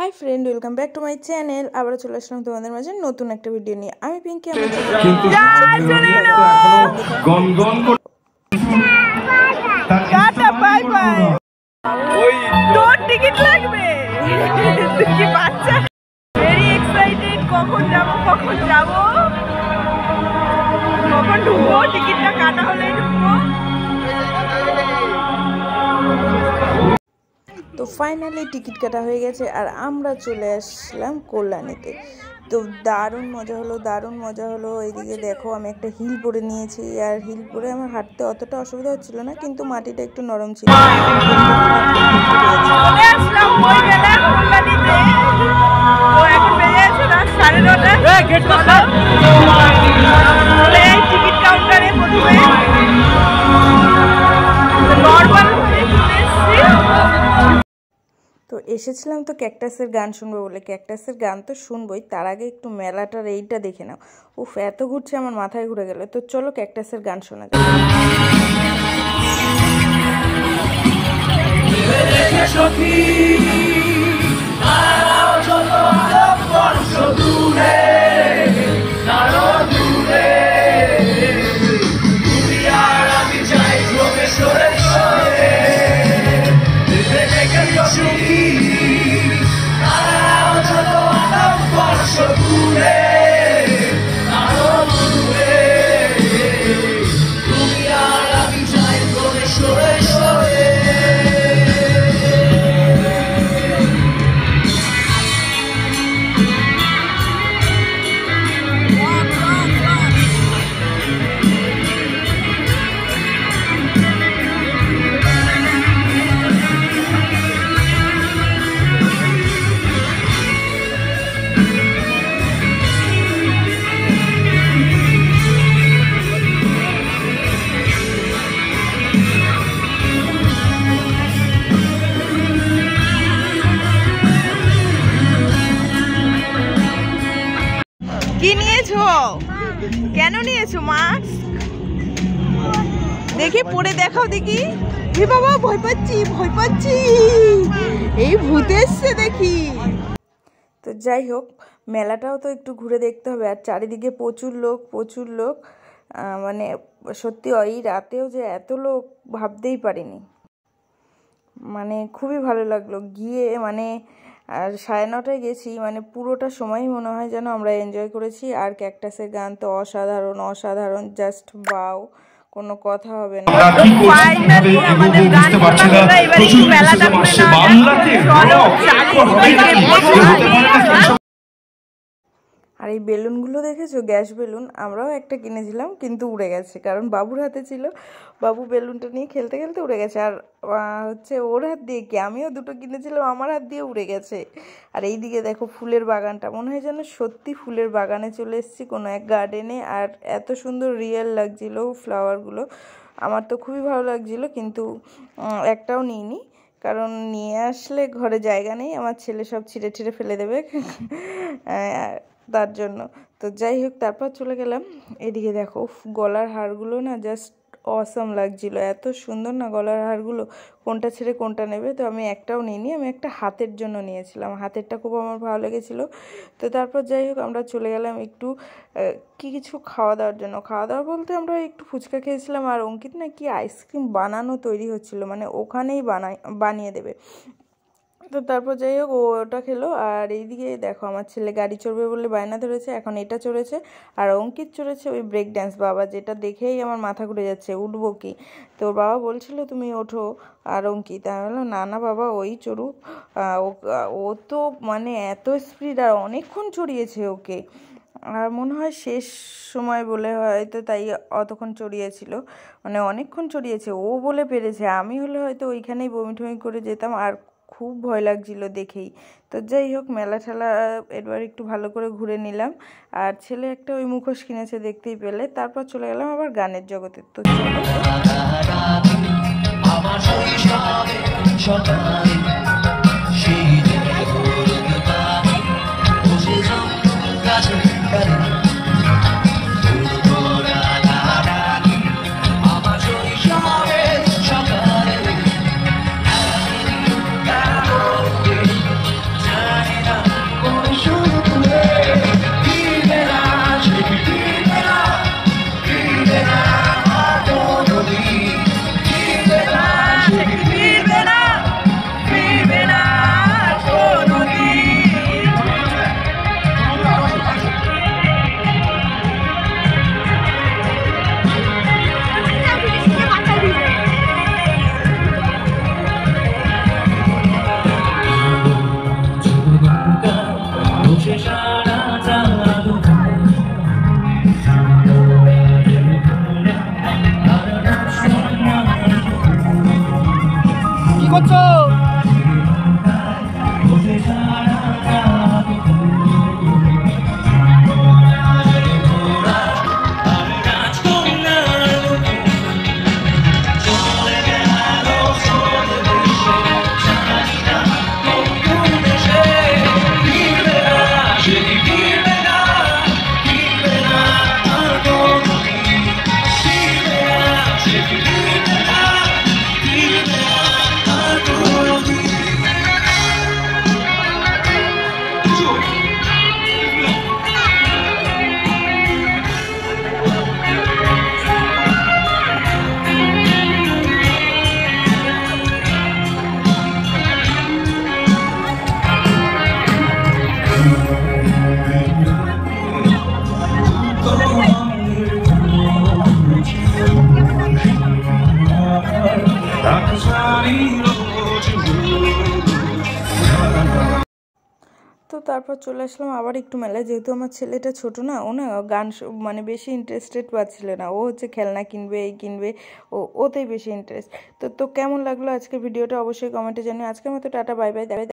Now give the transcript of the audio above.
Hi friend welcome back to my channel আবারও চলে আসলাম তোমাদের মাঝে নতুন একটা ভিডিও নিয়ে। আমি পিঙ্কি কখন যাব কখন যাব? কখন ঢুকবো? টিকিটটা কাটা হলেই ঢুকবো? ফাইনালি টিকিট কাটা হয়ে গেছে আর আমরা চলে আসলাম কল্যাণীতে। তো দারুণ মজা হলো, দারুণ মজা হলো। এইদিকে দেখো আমি একটা হিল পরে নিয়েছি আর হিল পরে আমার হাঁটতে অতটা অসুবিধা হচ্ছিল না, কিন্তু মাটিটা একটু নরম ছিল। সাড়ে নটা এসেছিলাম তো ক্যাকটাসের গান শুনব বলে। ক্যাকটাসের গান তো শুনবোই, তার আগে একটু মেলাটার এইটা দেখে নাও। উফ, এত ঘুরছে আমার মাথায় ঘুরে গেল। তো চলো ক্যাকটাসের গান শোনা যাক। কি কেন নিয়েছো মাস্ক? দেখি, পরে দেখাও দেখি। হে বাবা, ভয় পাচ্ছি ভয় পাচ্ছি। এই ভূত এসছে দেখি। তো যাই হোক, মেলাটাও তো একটু ঘুরে দেখতে হবে। আর চারিদিকে প্রচুর লোক প্রচুর লোক। মানে সত্যি ওই রাতেও যে এত লোক, ভাবতেই পারিনি। মানে খুবই ভালো লাগল। গিয়ে মানে আর সাড়ে নটায় গেছি মানে পুরোটা সময়ই মনে হয় যেন আমরা এনজয় করেছি। আর ক্যাকটাসের গান তো অসাধারণ অসাধারণ জাস্ট বাউ কোনো কথা হবে না। বাংলাতে চলো, rock, চারিদিকে এরপর বসে হতে পারে না আছি। কিন্তু আর এই বেলুনগুলো দেখেছ? Gas balloon. আমরাও একটা কিনেছিলাম, কিন্তু উড়ে গেছে। কারণ বাবুর হাতে ছিল। বাবু বেলুনটা নিয়ে খেলতে খেলতে উড়ে গেছে। আর হচ্ছে ওর হাত দিয়ে কি? আমিও দুটো কিনেছিলাম, আমার হাত দিয়ে উড়ে গেছে। আর এই দিকে দেখো ফুলের বাগানটা। মনে হয় যেন সত্যি ফুলের বাগানে চলে এসেছি কোনো এক গার্ডেনে আর এত সুন্দর রিয়েল লাগছিল ফ্লাওয়ারগুলো আমার তো খুবই ভালো লাগছিল, কিন্তু একটাও নিইনি। কারণ নিয়ে আসলে ঘরে জায়গা নেই, আমার ছেলে সব ছিঁড়ে ছিঁড়ে ফেলে দেবে তার জন্য। তো যাই হোক, তারপর চলে গেলাম। এদিকে দেখো গলার হারগুলো না জাস্ট অসম লাগছিল। এত সুন্দর না গলার হারগুলো, কোনটা ছেড়ে কোনটা নেবে? তো আমি একটাও নিইনি, আমি একটা হাতের জন্য নিয়েছিলাম। হাতেরটা খুব আমার ভালো লেগেছিলো। তো তারপর যাই হোক, আমরা চলে গেলাম একটু কি কিছু খাওয়া দাওয়ার জন্য। খাওয়া দাওয়া বলতে আমরা একটু ফুচকা খেয়েছিলাম আর অঙ্কিত না কি আইসক্রিম বানানো তৈরি হচ্ছিল। মানে ওখানেই বানাই বানিয়ে দেবে। তো তারপর যাই হোক, ও ওটা খেলো। আর এইদিকে দেখো, আমার ছেলে গাড়ি চড়বে বলে বায়না ধরেছে, এখন এটা চড়েছে। আর অঙ্কিত চড়েছে ওই ব্রেক ড্যান্স বাবা যেটা দেখেই আমার মাথা ঘুরে যাচ্ছে, উঠবো কি? তো বাবা বলছিল, তুমি ওঠো। আর অঙ্কিত আমি বললাম না না বাবা, ওই চড়ুক। ও- ও তো মানে এত স্পিড আর অনেকক্ষণ চড়িয়েছে ওকে। আর মনে হয় শেষ সময় বলে হয়তো তাই অতক্ষণ চড়িয়েছিল। মানে অনেকক্ষণ চড়িয়েছে, ও বলে পেরেছে। আমি হলে হয়তো ওইখানেই বমি টমি করে যেতাম। আর খুব ভয় লাগছিল দেখেই। তো যাই হোক মেলা ঠেলা এবার একটু ভালো করে ঘুরে নিলাম। আর ছেলে একটা ওই মুখোশ কিনেছে দেখতেই পেলে। তারপর চলে গেলাম আবার গানের জগতে। তো 哥走 তারপর চলে আসলাম আবার একটু মেলায়। যেহেতু আমার ছেলেটা ছোট না, ও না গান মানে বেশি ইন্টারেস্টেড পাচ্ছিল না। ও হচ্ছে খেলনা কিনবে, এই কিনবে, ও, ওতেই বেশি ইন্টারেস্ট তো তো কেমন লাগল আজকে ভিডিওটা অবশ্যই কমেন্টে জানিয়ে আজকের মতো টাটা বাই বাই